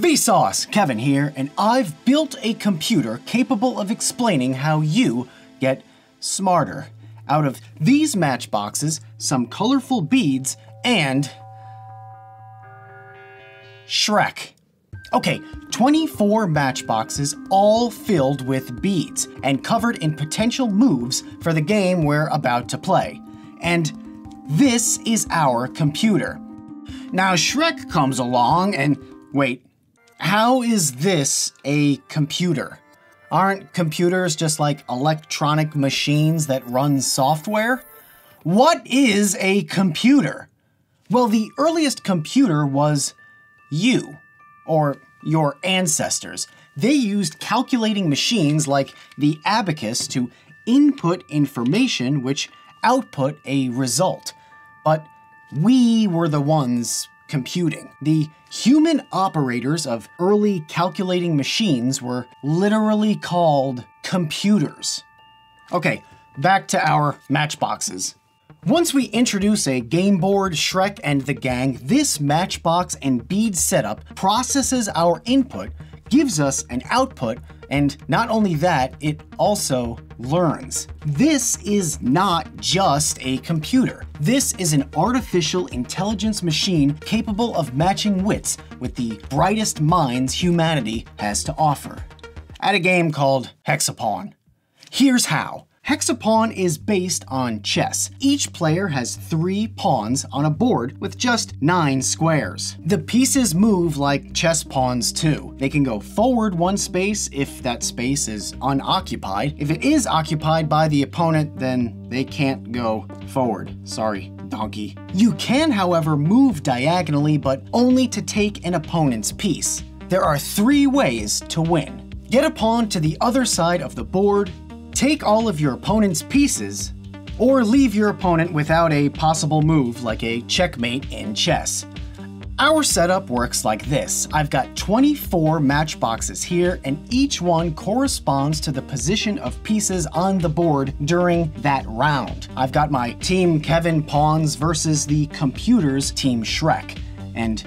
Vsauce, Kevin here, and I've built a computer capable of explaining how you get smarter out of these matchboxes, some colorful beads, and Shrek. Okay, 24 matchboxes all filled with beads and covered in potential moves for the game we're about to play. And this is our computer. Now Shrek comes along and wait, how is this a computer? Aren't computers just like electronic machines that run software? What is a computer? Well, the earliest computer was you, or your ancestors. They used calculating machines like the abacus to input information which output a result. But we were the ones computing. The human operators of early calculating machines were literally called computers. Okay, back to our matchboxes. Once we introduce a game board, Shrek, and the gang, this matchbox and bead setup processes our input, gives us an output, and not only that, it also learns. This is not just a computer. This is an artificial intelligence machine capable of matching wits with the brightest minds humanity has to offer. At a game called Hexapawn. Here's how. Hexapawn is based on chess. Each player has three pawns on a board with just nine squares. The pieces move like chess pawns too. They can go forward one space if that space is unoccupied. If it is occupied by the opponent, then they can't go forward. Sorry, donkey. You can, however, move diagonally, but only to take an opponent's piece. There are three ways to win. Get a pawn to the other side of the board, take all of your opponent's pieces, or leave your opponent without a possible move like a checkmate in chess. Our setup works like this. I've got 24 matchboxes here, and each one corresponds to the position of pieces on the board during that round. I've got my Team Kevin pawns versus the computer's Team Shrek. And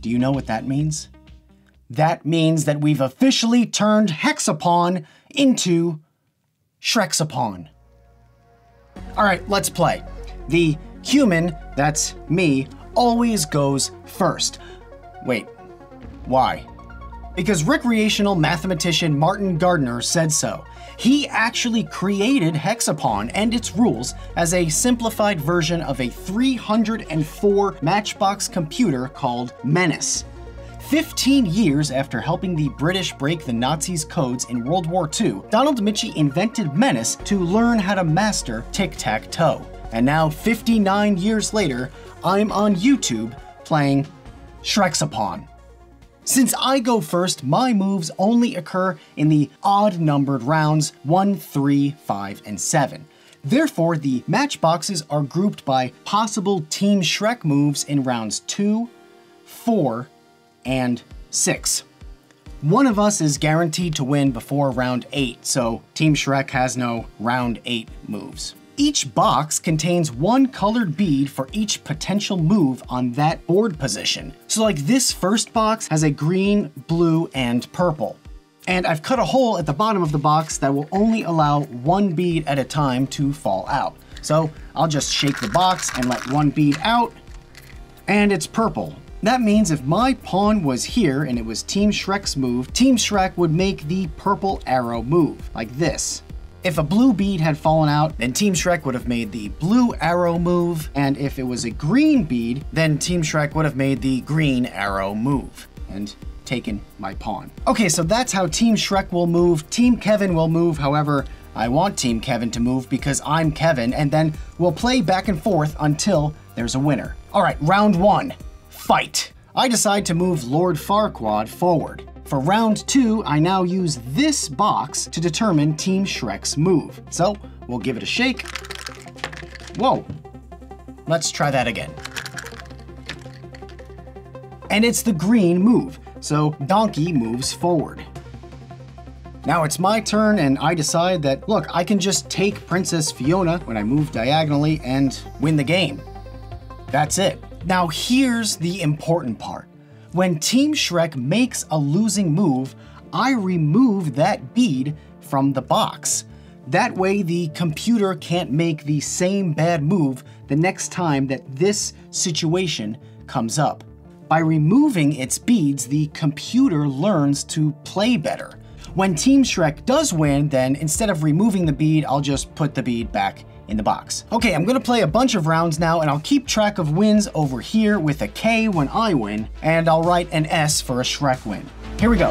do you know what that means? That means that we've officially turned Hexapawn into Shreksapawn. All right, let's play. The human, that's me, always goes first. Wait, why? Because recreational mathematician Martin Gardner said so. He actually created Hexapawn and its rules as a simplified version of a 304 matchbox computer called Menace. 15 years after helping the British break the Nazis' codes in World War II, Donald Michie invented Menace to learn how to master tic-tac-toe. And now, 59 years later, I'm on YouTube playing Shreksapawn. Since I go first, my moves only occur in the odd numbered rounds 1, 3, 5, and 7. Therefore, the matchboxes are grouped by possible Team Shrek moves in rounds 2, 4, and 6. One of us is guaranteed to win before round 8, so Team Shrek has no round 8 moves. Each box contains one colored bead for each potential move on that board position. So like this first box has a green, blue, and purple. And I've cut a hole at the bottom of the box that will only allow one bead at a time to fall out. So I'll just shake the box and let one bead out, and it's purple. That means if my pawn was here and it was Team Shrek's move, Team Shrek would make the purple arrow move, like this. If a blue bead had fallen out, then Team Shrek would have made the blue arrow move, and if it was a green bead, then Team Shrek would have made the green arrow move, and taken my pawn. Okay, so that's how Team Shrek will move. Team Kevin will move, however, I want Team Kevin to move because I'm Kevin, and then we'll play back and forth until there's a winner. All right, round one fight. I decide to move Lord Farquaad forward. For round two, I now use this box to determine Team Shrek's move. So we'll give it a shake. Whoa. Let's try that again. And it's the green move, so Donkey moves forward. Now it's my turn and I decide that, look, I can just take Princess Fiona when I move diagonally and win the game. That's it. Now, here's the important part. when Team Shrek makes a losing move, I remove that bead from the box. That way, the computer can't make the same bad move the next time that this situation comes up. By removing its beads, the computer learns to play better. When Team Shrek does win, then instead of removing the bead, I'll just put the bead back in the box. Okay, I'm gonna play a bunch of rounds now and I'll keep track of wins over here with a K when I win, and I'll write an S for a Shrek win. Here we go.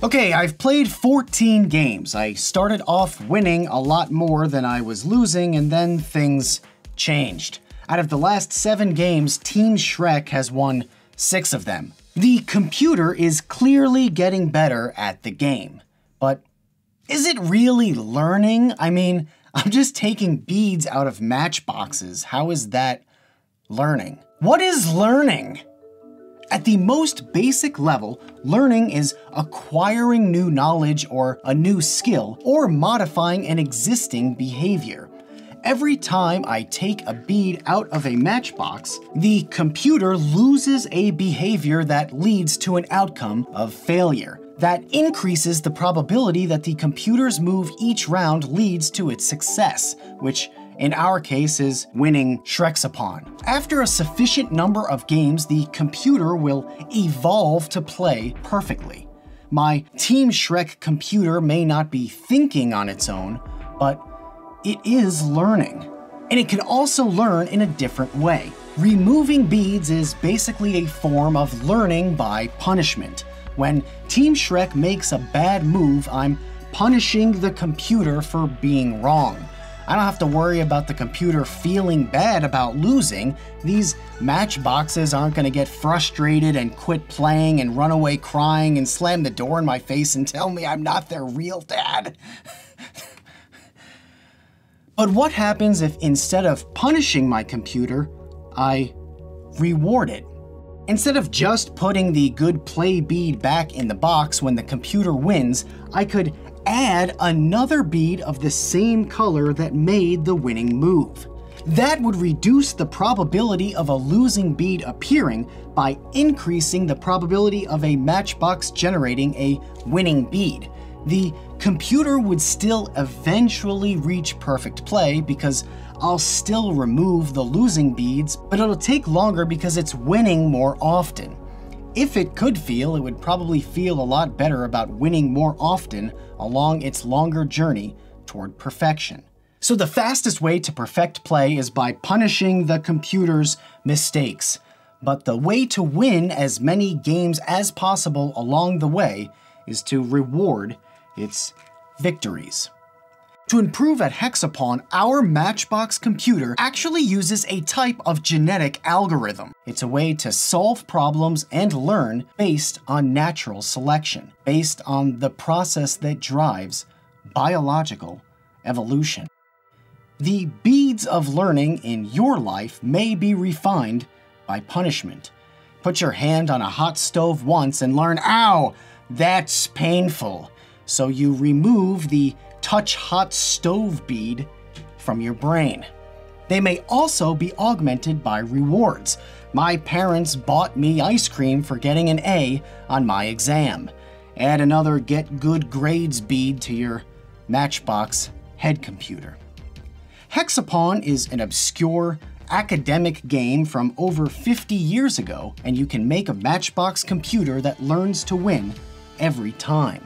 Okay, I've played 14 games. I started off winning a lot more than I was losing, and then things changed. Out of the last seven games, Team Shrek has won six of them. The computer is clearly getting better at the game. But is it really learning? I mean, I'm just taking beads out of matchboxes. How is that learning? What is learning? At the most basic level, learning is acquiring new knowledge or a new skill, or modifying an existing behavior. Every time I take a bead out of a matchbox, the computer loses a behavior that leads to an outcome of failure. That increases the probability that the computer's move each round leads to its success, which in our case is winning Shrek's Shreksapawn. After a sufficient number of games, the computer will evolve to play perfectly. My Team Shrek computer may not be thinking on its own, but it is learning. And it can also learn in a different way. Removing beads is basically a form of learning by punishment. When Team Shrek makes a bad move, I'm punishing the computer for being wrong. I don't have to worry about the computer feeling bad about losing. These matchboxes aren't going to get frustrated and quit playing and run away crying and slam the door in my face and tell me I'm not their real dad. but what happens if instead of punishing my computer, I reward it? Instead of just putting the good play bead back in the box when the computer wins, I could add another bead of the same color that made the winning move. That would reduce the probability of a losing bead appearing by increasing the probability of a matchbox generating a winning bead. The computer would still eventually reach perfect play because I'll still remove the losing beads, but it'll take longer because it's winning more often. If it could feel, it would probably feel a lot better about winning more often along its longer journey toward perfection. So the fastest way to perfect play is by punishing the computer's mistakes. But the way to win as many games as possible along the way is to reward its victories. To improve at Hexapawn, our Matchbox computer actually uses a type of genetic algorithm. It's a way to solve problems and learn based on natural selection, based on the process that drives biological evolution. The beads of learning in your life may be refined by punishment. Put your hand on a hot stove once and learn, ow, that's painful. So you remove the touch hot stove bead from your brain. They may also be augmented by rewards. My parents bought me ice cream for getting an A on my exam. Add another get good grades bead to your Matchbox head computer. Hexapawn is an obscure, academic game from over 50 years ago, and you can make a Matchbox computer that learns to win every time.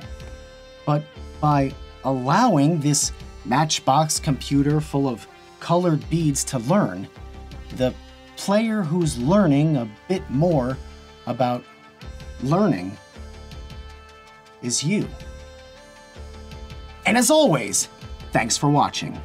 But by allowing this Matchbox computer full of colored beads to learn, the player who's learning a bit more about learning is you. And as always, thanks for watching.